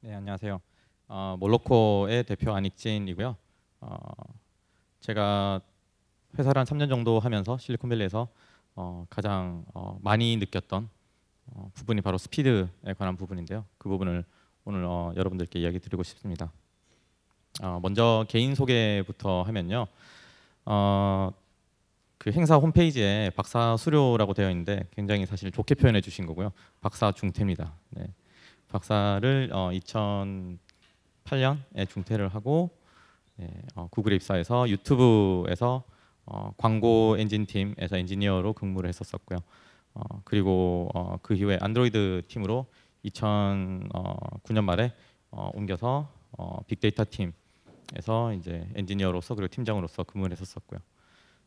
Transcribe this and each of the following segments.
네 안녕하세요. 어, 몰로코의 대표 안익진이고요. 어, 제가 회사를 한 3년 정도 하면서 실리콘밸리에서 어, 가장 어, 많이 느꼈던 어, 부분이 바로 스피드에 관한 부분인데요. 그 부분을 오늘 어, 여러분들께 이야기 드리고 싶습니다. 어, 먼저 개인 소개부터 하면요. 어, 그 행사 홈페이지에 박사 수료라고 되어 있는데 굉장히 사실 좋게 표현해 주신 거고요. 박사 중퇴입니다. 네. 박사를 어, 2008년에 중퇴를 하고 예, 어, 구글에 입사해서 유튜브에서 어, 광고 엔진 팀에서 엔지니어로 근무를 했었었고요. 어, 그리고 어, 그 이후에 안드로이드 팀으로 2009년 말에 어, 옮겨서 어, 빅데이터 팀에서 이제 엔지니어로서 그리고 팀장으로서 근무를 했었었고요.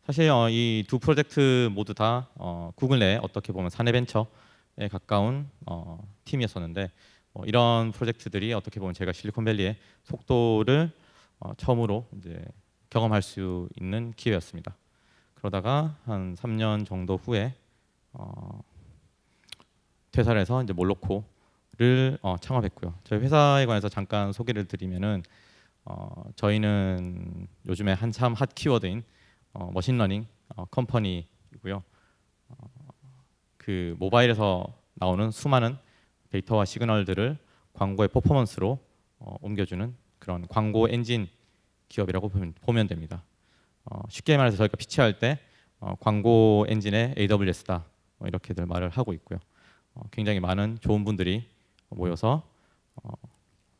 사실 어, 이 두 프로젝트 모두 다 어, 구글 내 어떻게 보면 사내 벤처에 가까운 어, 팀이었었는데 어, 이런 프로젝트들이 어떻게 보면 제가 실리콘밸리의 속도를 어, 처음으로 이제 경험할 수 있는 기회였습니다. 그러다가 한 3년 정도 후에 어, 퇴사를 해서 이제 몰로코를 어, 창업했고요. 저희 회사에 관해서 잠깐 소개를 드리면은 어, 저희는 요즘에 한참 핫 키워드인 어, 머신러닝 어, 컴퍼니이고요. 어, 그 모바일에서 나오는 수많은 데이터와 시그널들을 광고의 퍼포먼스로 어, 옮겨주는 그런 광고 엔진 기업이라고 보면, 보면 됩니다. 어, 쉽게 말해서 저희가 피치할 때 어, 광고 엔진의 AWS다 뭐 이렇게들 말을 하고 있고요. 어, 굉장히 많은 좋은 분들이 모여서 어,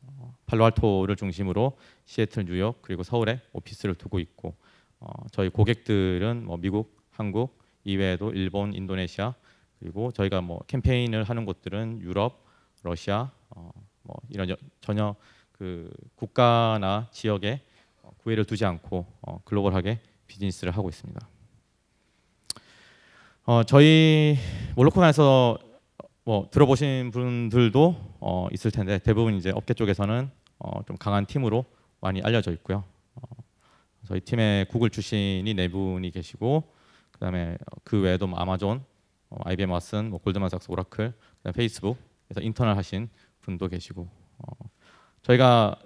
어, 팔로알토를 중심으로 시애틀, 뉴욕 그리고 서울에 오피스를 두고 있고 어, 저희 고객들은 뭐 미국, 한국 이외에도 일본, 인도네시아 그리고 저희가 뭐 캠페인을 하는 곳들은 유럽, 러시아 어, 뭐 이런 여, 전혀 그 국가나 지역에 어, 구애를 두지 않고 어, 글로벌하게 비즈니스를 하고 있습니다. 어, 저희 몰로코에서 뭐 들어보신 분들도 어, 있을 텐데 대부분 이제 업계 쪽에서는 어, 좀 강한 팀으로 많이 알려져 있고요. 어, 저희 팀에 구글 출신이 네 분이 계시고 그다음에 그 외에도 뭐 아마존, 어, IBM 왓슨, 뭐 골드만삭스, 오라클, 페이스북에서 인턴을 하신 분도 계시고 어, 저희가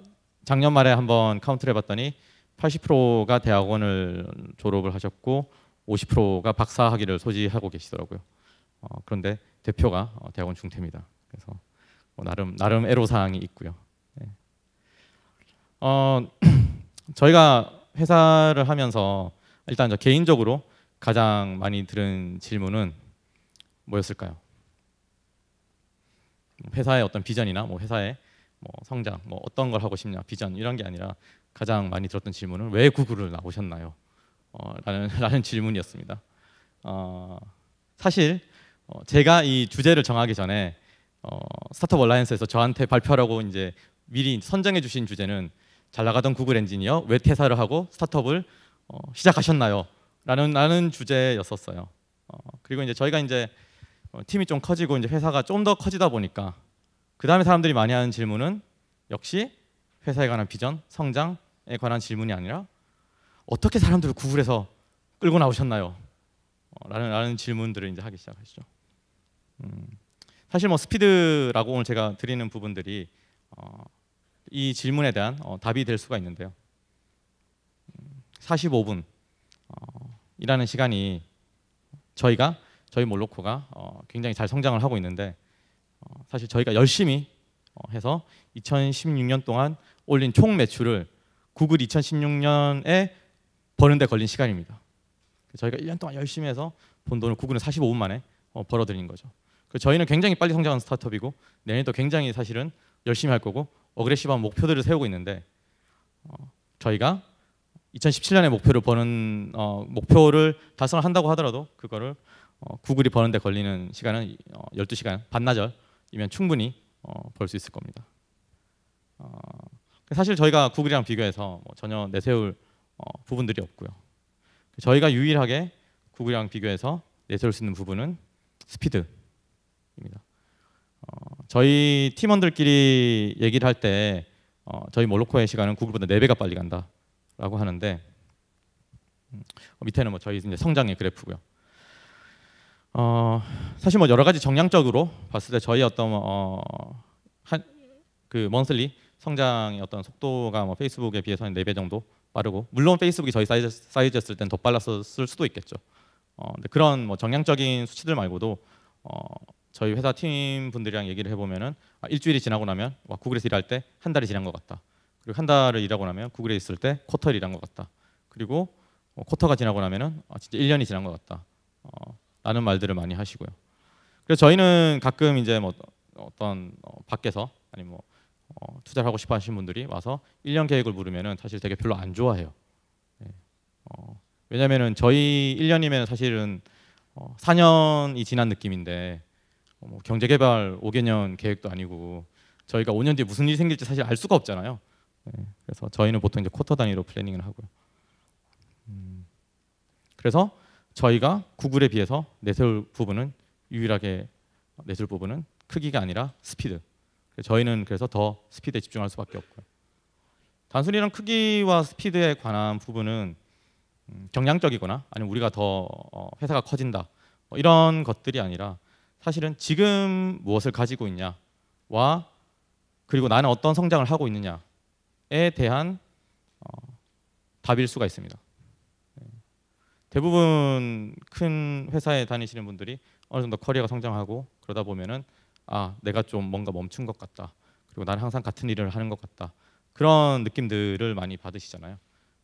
작년 말에 한번 카운트를 해봤더니 80%가 대학원을 졸업을 하셨고 50%가 박사 학위를 소지하고 계시더라고요. 어, 그런데 대표가 어, 대학원 중퇴입니다. 그래서 뭐 나름 나름 애로 사항이 있고요. 네. 어, 저희가 회사를 하면서 일단 저 개인적으로 가장 많이 들은 질문은 뭐였을까요? 회사의 어떤 비전이나 뭐 회사의 뭐 성장, 뭐 어떤 걸 하고 싶냐, 비전 이런 게 아니라 가장 많이 들었던 질문은 왜 구글을 나오셨나요? 어, 라는, 라는 질문이었습니다. 어, 사실 어, 제가 이 주제를 정하기 전에 어, 스타트업 얼라이언스에서 저한테 발표하라고 이제 미리 선정해 주신 주제는 잘 나가던 구글 엔지니어 왜 퇴사를 하고 스타트업을 어, 시작하셨나요? 라는 라는 주제였었어요. 어, 그리고 이제 저희가 이제 어, 팀이 좀 커지고 이제 회사가 좀 더 커지다 보니까 그 다음에 사람들이 많이 하는 질문은 역시 회사에 관한 비전, 성장에 관한 질문이 아니라 어떻게 사람들을 구글에서 끌고 나오셨나요? 어, 라는, 라는 질문들을 이제 하기 시작하시죠. 음, 사실 뭐 스피드라고 오늘 제가 드리는 부분들이 어, 이 질문에 대한 어, 답이 될 수가 있는데요. 음, 45분 어, 이라는 시간이 저희가 저희 몰로코가 어, 굉장히 잘 성장을 하고 있는데 어, 사실 저희가 열심히 어, 해서 2016년 동안 올린 총 매출을 구글 2016년에 버는데 걸린 시간입니다. 저희가 1년 동안 열심히 해서 본 돈을 구글은 45분 만에 어, 벌어들인 거죠. 그 저희는 굉장히 빨리 성장하는 스타트업이고 내년도 굉장히 사실은 열심히 할 거고 어그레시브한 목표들을 세우고 있는데 어, 저희가 2017년에 목표를 버는 어, 목표를 달성을 한다고 하더라도 그거를 어, 구글이 버는데 걸리는 시간은 어, 12시간 반나절이면 충분히 어, 벌수 있을 겁니다. 어, 사실 저희가 구글이랑 비교해서 뭐 전혀 내세울 어, 부분들이 없고요. 저희가 유일하게 구글이랑 비교해서 내세울 수 있는 부분은 스피드입니다. 어, 저희 팀원들끼리 얘기를 할때 어, 저희 몰로코의 시간은 구글보다 4배가 빨리 간다라고 하는데 음, 밑에는 뭐 저희 이제 성장의 그래프고요. 어, 사실 뭐 여러 가지 정량적으로 봤을 때 저희 어떤 어, 한그 먼슬리 성장의 어떤 속도가 뭐 페이스북에 비해서 한 4배 정도 빠르고 물론 페이스북이 저희 사이즈, 사이즈였을 땐 더 빨랐을 수도 있겠죠. 어, 근데 그런 뭐 정량적인 수치들 말고도 어, 저희 회사 팀 분들이랑 얘기를 해보면은 아, 일주일이 지나고 나면 와, 구글에서 일할 때 한 달이 지난 것 같다. 그리고 한 달을 일하고 나면 구글에 있을 때 쿼터를 일한 것 같다. 그리고 어, 쿼터가 지나고 나면은 아, 진짜 1년이 지난 것 같다. 어, 라는 말들을 많이 하시고요. 그래서 저희는 가끔 이제 뭐 어떤 어, 밖에서 아니 뭐 어, 투자를 하고 싶어 하시는 분들이 와서 1년 계획을 물으면은 사실 되게 별로 안 좋아해요. 네. 어, 왜냐면은 저희 1년이면 사실은 어, 4년이 지난 느낌인데 어, 뭐 경제개발 5개년 계획도 아니고 저희가 5년 뒤에 무슨 일이 생길지 사실 알 수가 없잖아요. 네. 그래서 저희는 보통 이제 쿼터 단위로 planning을 하고요. 음, 그래서 저희가 구글에 비해서 내세울 부분은 유일하게 내세울 부분은 크기가 아니라 스피드. 저희는 그래서 더 스피드에 집중할 수밖에 없고요. 단순히 이런 크기와 스피드에 관한 부분은 음, 정량적이거나 아니면 우리가 더 어, 회사가 커진다 뭐 이런 것들이 아니라 사실은 지금 무엇을 가지고 있냐와 그리고 나는 어떤 성장을 하고 있느냐에 대한 어, 답일 수가 있습니다. 네. 대부분 큰 회사에 다니시는 분들이 어느 정도 커리어가 성장하고 그러다 보면은 아 내가 좀 뭔가 멈춘 것 같다. 그리고 나는 항상 같은 일을 하는 것 같다. 그런 느낌들을 많이 받으시잖아요.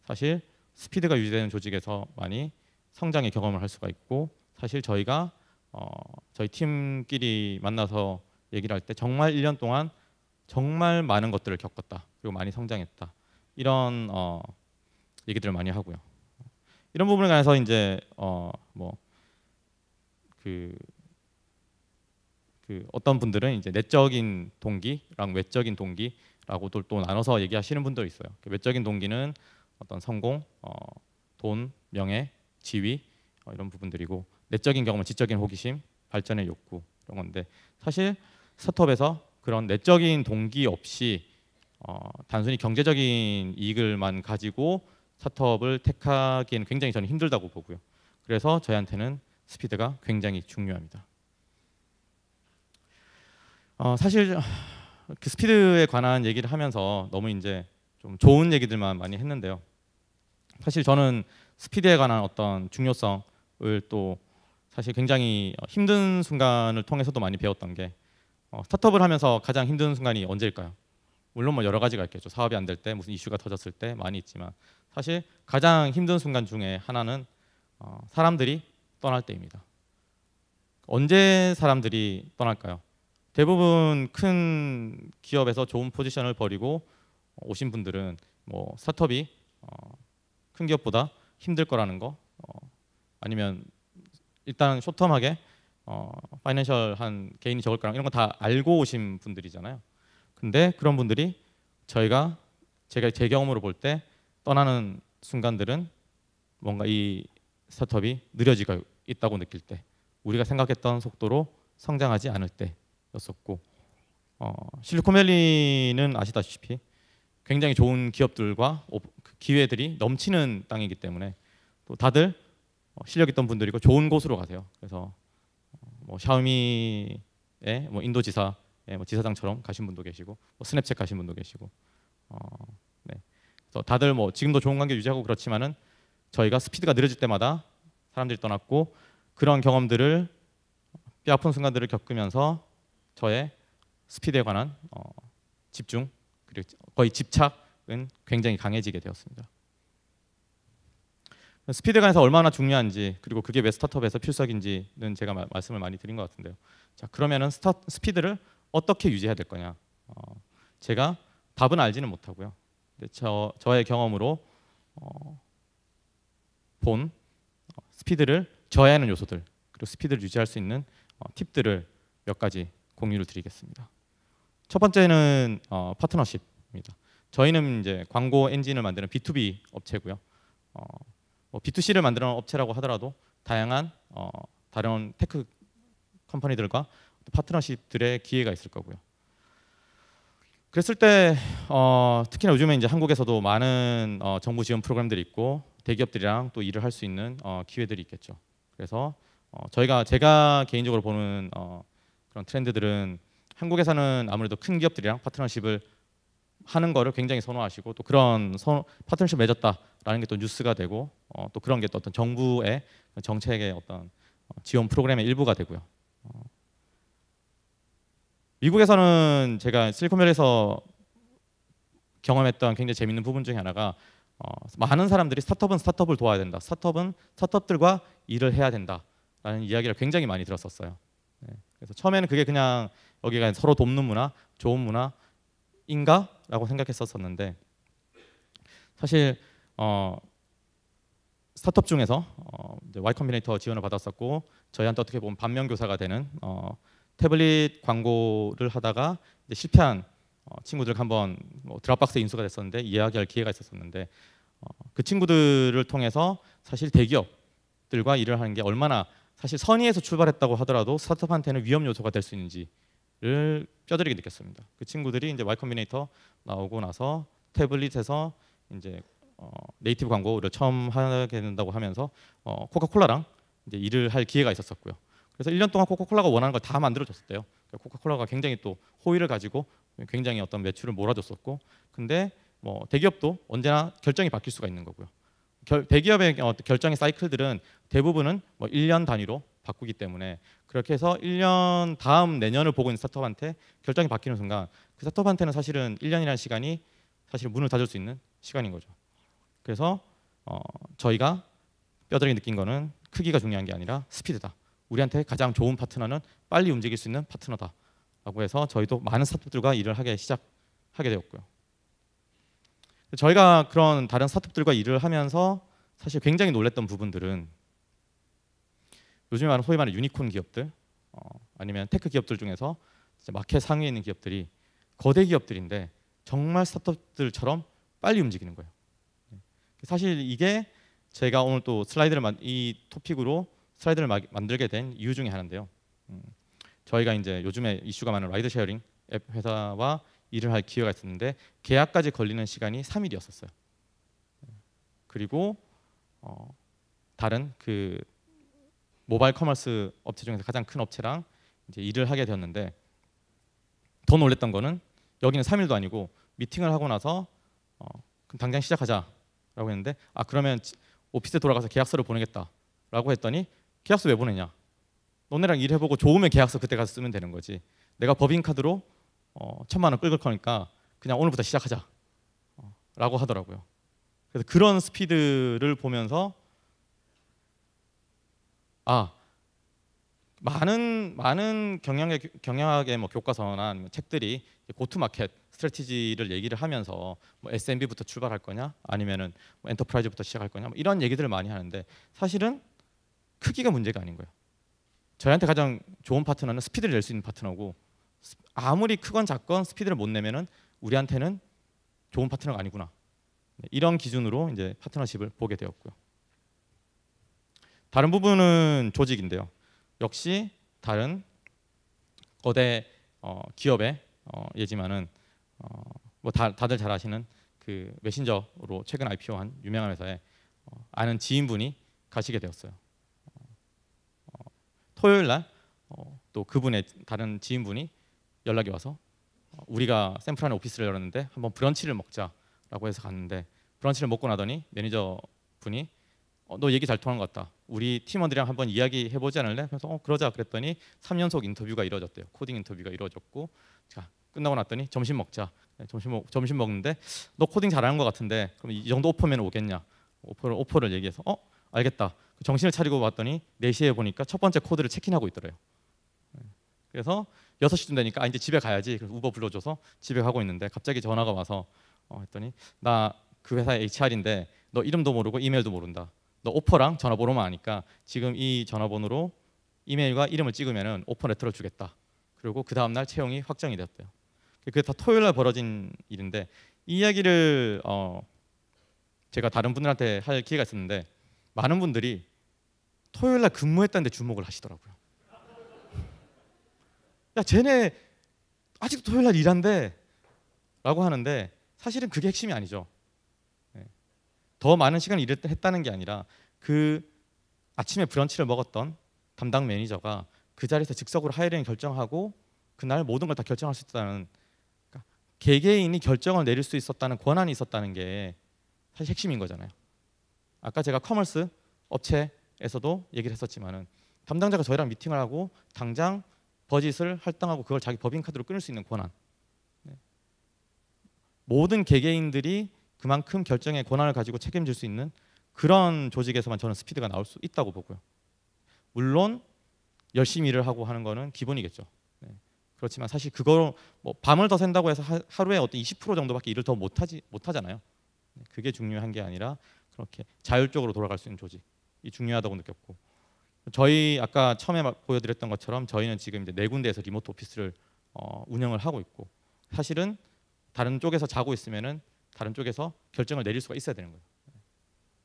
사실 스피드가 유지되는 조직에서 많이 성장의 경험을 할 수가 있고 사실 저희가 어, 저희 팀끼리 만나서 얘기를 할 때 정말 1년 동안 정말 많은 것들을 겪었다. 그리고 많이 성장했다. 이런 어, 얘기들을 많이 하고요. 이런 부분에 관해서 이제 어, 뭐그 그 어떤 분들은 이제 내적인 동기랑 외적인 동기라고도 또 나눠서 얘기하시는 분도 있어요. 그 외적인 동기는 어떤 성공, 어, 돈, 명예, 지위 어, 이런 부분들이고 내적인 경험은 지적인 호기심, 발전의 욕구 이런 건데 사실 스타트업에서 그런 내적인 동기 없이 어, 단순히 경제적인 이익을만 가지고 스타트업을 택하기에는 굉장히 저는 힘들다고 보고요. 그래서 저희한테는 스피드가 굉장히 중요합니다. 어, 사실 그 스피드에 관한 얘기를 하면서 너무 이제 좀 좋은 얘기들만 많이 했는데요. 사실 저는 스피드에 관한 어떤 중요성을 또 사실 굉장히 힘든 순간을 통해서도 많이 배웠던 게 어, 스타트업을 하면서 가장 힘든 순간이 언제일까요? 물론 뭐 여러 가지가 있겠죠. 사업이 안 될 때, 무슨 이슈가 터졌을 때 많이 있지만 사실 가장 힘든 순간 중에 하나는 어, 사람들이 떠날 때입니다. 언제 사람들이 떠날까요? 대부분 큰 기업에서 좋은 포지션을 버리고 오신 분들은 뭐 스타트업이 어, 큰 기업보다 힘들 거라는 거 어, 아니면 일단 쇼텀하게 어, 파이낸셜한 개인이 적을 거랑 이런 거 다 알고 오신 분들이잖아요. 근데 그런 분들이 저희가 제가 제 경험으로 볼 때 떠나는 순간들은 뭔가 이 스타트업이 느려지고 있다고 느낄 때 우리가 생각했던 속도로 성장하지 않을 때 였었고 어, 실리콘밸리는 아시다시피 굉장히 좋은 기업들과 그 기회들이 넘치는 땅이기 때문에 또 다들 어, 실력 있던 분들이고 좋은 곳으로 가세요. 그래서 어, 뭐 샤오미의 뭐 인도 지사 뭐 지사장처럼 가신 분도 계시고 뭐 스냅챗 가신 분도 계시고 어, 다들 뭐 지금도 좋은 관계 유지하고 그렇지만은 저희가 스피드가 느려질 때마다 사람들이 떠났고 그런 경험들을 뼈 아픈 순간들을 겪으면서 저의 스피드에 관한 어, 집중 그리고 거의 집착은 굉장히 강해지게 되었습니다. 스피드에 관해서 얼마나 중요한지 그리고 그게 왜 스타트업에서 필수적인지는 제가 마, 말씀을 많이 드린 것 같은데요. 자 그러면은 스타, 스피드를 어떻게 유지해야 될 거냐? 어, 제가 답은 알지는 못하고요. 저 저의 경험으로 어, 본 어, 스피드를 저해하는 요소들 그리고 스피드를 유지할 수 있는 어, 팁들을 몇 가지 공유를 드리겠습니다. 첫 번째는 어, 파트너십입니다. 저희는 이제 광고 엔진을 만드는 B2B 업체고요. 어, 뭐 B2C를 만드는 업체라고 하더라도 다양한 어, 다른 tech company들과 파트너십들의 기회가 있을 거고요. 그랬을 때 어, 특히나 요즘에 이제 한국에서도 많은 어, 정부 지원 프로그램들이 있고 대기업들이랑 또 일을 할 수 있는 어, 기회들이 있겠죠. 그래서 어, 저희가 제가 개인적으로 보는 어, 그런 트렌드들은 한국에서는 아무래도 큰 기업들이랑 파트너십을 하는 거를 굉장히 선호하시고 또 그런 선, 파트너십 맺었다라는 게 또 뉴스가 되고 어, 또 그런 게 또 어떤 정부의 정책의 어떤 어, 지원 프로그램의 일부가 되고요. 어, 미국에서는 제가 실리콘밸리에서 경험했던 굉장히 재밌는 부분 중에 하나가 어, 많은 사람들이 스타트업은 스타트업을 도와야 된다. 스타트업은 스타트업들과 일을 해야 된다라는 이야기를 굉장히 많이 들었었어요. 네. 그래서 처음에는 그게 그냥 여기가 서로 돕는 문화, 좋은 문화인가라고 생각했었었는데 사실 어, 스타트업 중에서 어, Y Combinator 지원을 받았었고 저희한테 어떻게 보면 반면 교사가 되는 어, 태블릿 광고를 하다가 실패한 어, 친구들 한번 뭐 Dropbox에 인수가 됐었는데 이야기할 기회가 있었었는데 어, 그 친구들을 통해서 사실 대기업들과 일을 하는 게 얼마나 사실 선의에서 출발했다고 하더라도 스타트업한테는 위험 요소가 될 수 있는지를 뼈저리게 느꼈습니다. 그 친구들이 이제 Y Combinator 나오고 나서 태블릿에서 이제 어, 네이티브 광고를 처음 하게 된다고 하면서 어, 코카콜라랑 이제 일을 할 기회가 있었었고요. 그래서 1년 동안 코카콜라가 원하는 걸 다 만들어줬었대요. 그러니까 코카콜라가 굉장히 또 호의를 가지고 굉장히 어떤 매출을 몰아줬었고, 근데 뭐 대기업도 언제나 결정이 바뀔 수가 있는 거고요. 결, 대기업의 어, 결정의 사이클들은 대부분은 뭐 1년 단위로 바꾸기 때문에 그렇게 해서 1년 다음 내년을 보고 있는 스타트업한테 결정이 바뀌는 순간 그 스타트업한테는 사실은 1년이라는 시간이 사실 문을 닫을 수 있는 시간인 거죠. 그래서 어, 저희가 뼈저리 느낀 거는 크기가 중요한 게 아니라 스피드다. 우리한테 가장 좋은 파트너는 빨리 움직일 수 있는 파트너다라고 해서 저희도 많은 스타트업들과 일을 하게 시작하게 되었고요. 저희가 그런 다른 스타트업들과 일을 하면서 사실 굉장히 놀랬던 부분들은 요즘에 말하는 소위 말하는 유니콘 기업들 어, 아니면 tech 기업들 중에서 마켓 상위에 있는 기업들이 거대 기업들인데 정말 스타트업들처럼 빨리 움직이는 거예요. 사실 이게 제가 오늘 또 슬라이드를 이 토픽으로 슬라이드를 만들게 된 이유 중에 하나인데요. 음, 저희가 이제 요즘에 이슈가 많은 ride sharing 앱 회사와 일을 할 기회가 있었는데 계약까지 걸리는 시간이 3일이었었어요. 그리고 어, 다른 그 모바일 commerce 업체 중에서 가장 큰 업체랑 이제 일을 하게 되었는데 더 놀랬던 거는 여기는 3일도 아니고 미팅을 하고 나서 어, 그럼 당장 시작하자라고 했는데 아 그러면 오피스에 돌아가서 계약서를 보내겠다라고 했더니 계약서 왜 보내냐? 너네랑 일해보고 좋으면 계약서 그때 가서 쓰면 되는 거지. 내가 법인 카드로 어, 천만 원 긁을 거니까 그냥 오늘부터 시작하자. 어, 라고 하더라고요. 그래서 그런 스피드를 보면서 아 많은 많은 경영의 경영학의 뭐 교과서나 책들이 go-to-market strategy를 얘기를 하면서 뭐 SMB부터 출발할 거냐 아니면은 뭐 enterprise부터 시작할 거냐 뭐 이런 얘기들을 많이 하는데 사실은 크기가 문제가 아닌 거예요. 저희한테 가장 좋은 파트너는 스피드를 낼 수 있는 파트너고 아무리 크건 작건 스피드를 못 내면은 우리한테는 좋은 파트너가 아니구나. 네, 이런 기준으로 이제 파트너십을 보게 되었고요. 다른 부분은 조직인데요. 역시 다른 거대 어, 기업의 어, 예지만은 어, 뭐 다, 다들 잘 아시는 그 메신저로 최근 IPO한 유명한 회사에 어, 아는 지인분이 가시게 되었어요. 토요일 날 또 어, 그분의 다른 지인분이 연락이 와서 어, 우리가 샌프란에 오피스를 열었는데 한번 브런치를 먹자라고 해서 갔는데 브런치를 먹고 나더니 매니저 분이 어, 너 얘기 잘 통한 것 같다. 우리 팀원들이랑 한번 이야기해 보지 않을래? 그래서 어 그러자 그랬더니 3연속 인터뷰가 이루어졌대요. 코딩 인터뷰가 이루어졌고 자 끝나고 났더니 점심 먹자. 네, 점심 먹 점심 먹는데 너 코딩 잘하는 것 같은데 그럼 이 정도 오퍼면 오겠냐? 오퍼를 오퍼를 얘기해서 어 알겠다. 정신을 차리고 봤더니 4시에 보니까 첫 번째 코드를 체킹하고 있더래요. 그래서 6시쯤 되니까 아, 이제 집에 가야지. 그래서 우버 불러줘서 집에 가고 있는데 갑자기 전화가 와서 어, 했더니 나 그 회사의 HR인데 너 이름도 모르고 이메일도 모른다. 너 오퍼랑 전화번호만 아니까 지금 이 전화번호로 이메일과 이름을 찍으면 오퍼 레터를 주겠다. 그리고 그 다음 날 채용이 확정이 되었대요. 그게 다 토요일 날 벌어진 일인데 이 이야기를 어, 제가 다른 분들한테 할 기회가 있었는데 많은 분들이 토요일 날 근무했다는데 주목을 하시더라고요. 야, 쟤네 아직도 토요일 날 일한대. 라고 하는데 사실은 그게 핵심이 아니죠. 네. 더 많은 시간을 일을 했다는 게 아니라 그 아침에 브런치를 먹었던 담당 매니저가 그 자리에서 즉석으로 hiring 결정하고 그 그날 모든 걸 다 결정할 수 있다는 그러니까 개개인이 결정을 내릴 수 있었다는 권한이 있었다는 게 사실 핵심인 거잖아요. 아까 제가 commerce 업체 에서도 얘기를 했었지만은 담당자가 저희랑 미팅을 하고 당장 버짓을 할당하고 그걸 자기 법인 카드로 끊을 수 있는 권한. 네. 모든 개개인들이 그만큼 결정의 권한을 가지고 책임질 수 있는 그런 조직에서만 저는 스피드가 나올 수 있다고 보고요. 물론 열심히 일을 하고 하는 거는 기본이겠죠. 네. 그렇지만 사실 그거 뭐 밤을 더 샌다고 해서 하, 하루에 어떤 20% 정도밖에 일을 더 못하지 못하잖아요. 네. 그게 중요한 게 아니라 그렇게 자율적으로 돌아갈 수 있는 조직이 중요하다고 느꼈고 저희 아까 처음에 보여드렸던 것처럼 저희는 지금 이제 네 군데에서 리모트 오피스를 어, 운영을 하고 있고 사실은 다른 쪽에서 자고 있으면은 다른 쪽에서 결정을 내릴 수가 있어야 되는 거예요.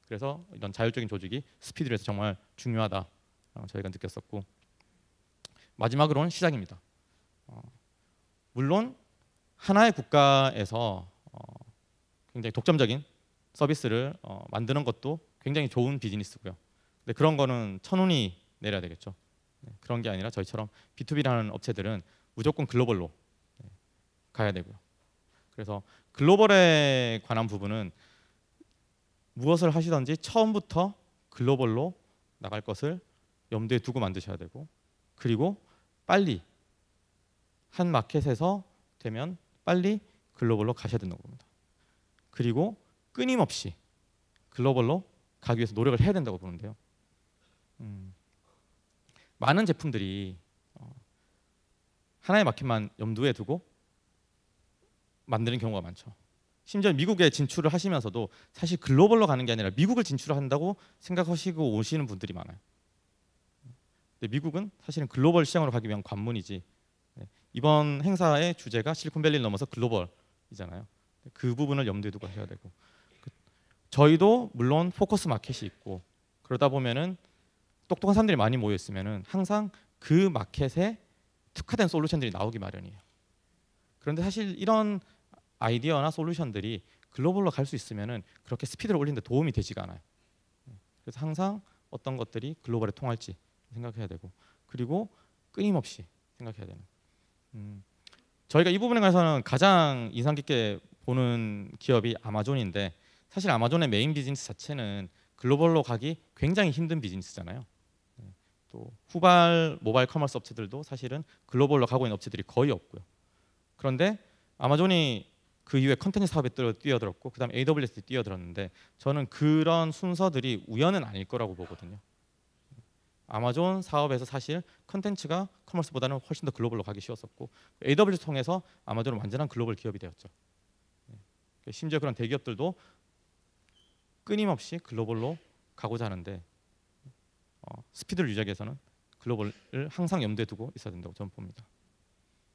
그래서 이런 자율적인 조직이 스피드에서 정말 중요하다 저희가 느꼈었고 마지막으로는 시작입니다. 어, 물론 하나의 국가에서 어, 굉장히 독점적인 서비스를 어, 만드는 것도 굉장히 좋은 비즈니스고요. 근데 그런 거는 천운이 내려야 되겠죠. 네, 그런 게 아니라 저희처럼 B2B라는 업체들은 무조건 글로벌로 네, 가야 되고요. 그래서 글로벌에 관한 부분은 무엇을 하시든지 처음부터 글로벌로 나갈 것을 염두에 두고 만드셔야 되고 그리고 빨리 한 마켓에서 되면 빨리 글로벌로 가셔야 된다고 봅니다. 그리고 끊임없이 글로벌로 가기 위해서 노력을 해야 된다고 보는데요. 음, 많은 제품들이 어, 하나의 마켓만 염두에 두고 만드는 경우가 많죠. 심지어 미국에 진출을 하시면서도 사실 글로벌로 가는 게 아니라 미국을 진출한다고 생각하시고 오시는 분들이 많아요. 근데 미국은 사실은 글로벌 시장으로 가기 위한 관문이지. 네, 이번 행사의 주제가 실리콘밸리를 넘어서 글로벌이잖아요. 그 부분을 염두에 두고 하셔야 되고 그, 저희도 물론 포커스 마켓이 있고 그러다 보면은 똑똑한 사람들이 많이 모여 있으면은 항상 그 마켓에 특화된 솔루션들이 나오기 마련이에요. 그런데 사실 이런 아이디어나 솔루션들이 글로벌로 갈 수 있으면은 그렇게 스피드를 올리는데 도움이 되지가 않아요. 그래서 항상 어떤 것들이 글로벌에 통할지 생각해야 되고 그리고 끊임없이 생각해야 되는. 음, 저희가 이 부분에 관해서는 가장 인상 깊게 보는 기업이 아마존인데 사실 아마존의 메인 비즈니스 자체는 글로벌로 가기 굉장히 힘든 비즈니스잖아요. 또 후발 모바일 commerce 업체들도 사실은 글로벌로 가고 있는 업체들이 거의 없고요. 그런데 아마존이 그 이후에 컨텐츠 사업에 뛰어들었고 그다음 AWS에 뛰어들었는데 저는 그런 순서들이 우연은 아닐 거라고 보거든요. 아마존 사업에서 사실 컨텐츠가 commerce보다는 훨씬 더 글로벌로 가기 쉬웠었고 AWS 통해서 아마존은 완전한 글로벌 기업이 되었죠. 네. 심지어 그런 대기업들도 끊임없이 글로벌로 가고자 하는데 어, 스피드를 유지하기 위해서는 글로벌을 항상 염두에 두고 있어야 된다고 저는 봅니다.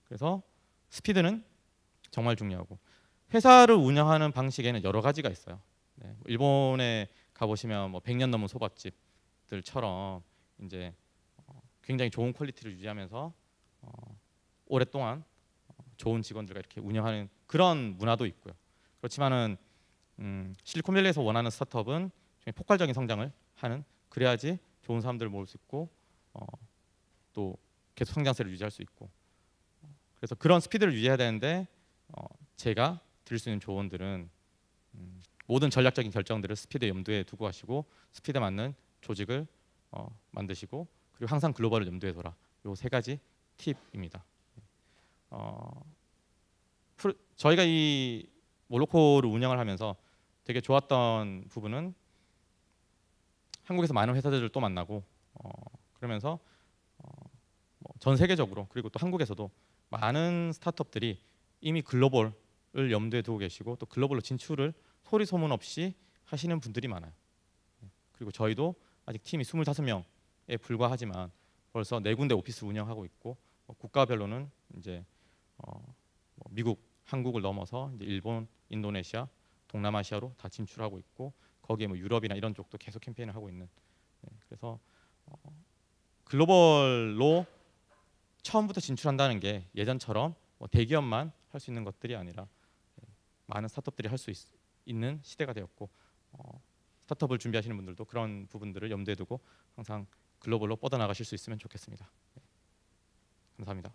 그래서 스피드는 정말 중요하고 회사를 운영하는 방식에는 여러 가지가 있어요. 네, 뭐 일본에 가보시면 뭐 100년 넘은 초밥집들처럼 이제 어, 굉장히 좋은 quality를 유지하면서 어, 오랫동안 어, 좋은 직원들과 이렇게 운영하는 그런 문화도 있고요. 그렇지만은 음, 실리콘밸리에서 원하는 스타트업은 폭발적인 성장을 하는 그래야지 좋은 사람들을 모을 수 있고 어, 또 계속 성장세를 유지할 수 있고 그래서 그런 스피드를 유지해야 되는데 어, 제가 드릴 수 있는 조언들은 음, 모든 전략적인 결정들을 스피드 염두에 두고 하시고 스피드에 맞는 조직을 어, 만드시고 그리고 항상 글로벌을 염두에 둬라. 요 세 가지 팁입니다. 어, 프로, 저희가 이 몰로코를 운영을 하면서 되게 좋았던 부분은 한국에서 많은 회사들을 또 만나고 어, 그러면서 어, 뭐 전 세계적으로 그리고 또 한국에서도 많은 스타트업들이 이미 글로벌을 염두에 두고 계시고 또 글로벌로 진출을 소리 소문 없이 하시는 분들이 많아요. 그리고 저희도 아직 팀이 25명에 불과하지만 벌써 네 군데 오피스 운영하고 있고 뭐 국가별로는 이제 어, 뭐 미국, 한국을 넘어서 이제 일본, 인도네시아, 동남아시아로 다 진출하고 있고 거기에 뭐 유럽이나 이런 쪽도 계속 캠페인을 하고 있는 네, 그래서 어, 글로벌로 처음부터 진출한다는 게 예전처럼 뭐 대기업만 할 수 있는 것들이 아니라 네, 많은 스타트업들이 할 수 있는 시대가 되었고 어, 스타트업을 준비하시는 분들도 그런 부분들을 염두에 두고 항상 글로벌로 뻗어나가실 수 있으면 좋겠습니다. 네, 감사합니다.